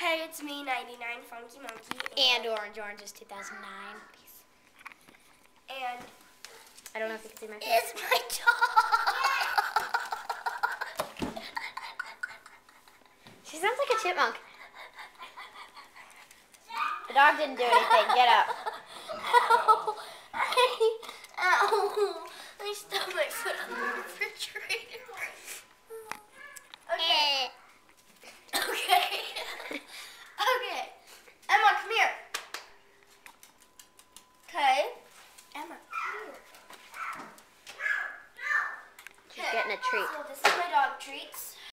Hey, it's me, 99 Funky Monkey. And Orange Orange is 2009. Peace. And I don't know if you can see my face. it's my dog. She sounds like a chipmunk. The dog didn't do anything. Get up. Ow. Ow. I stubbed my foot on the refrigerator. getting a treat. So this is my dog treats.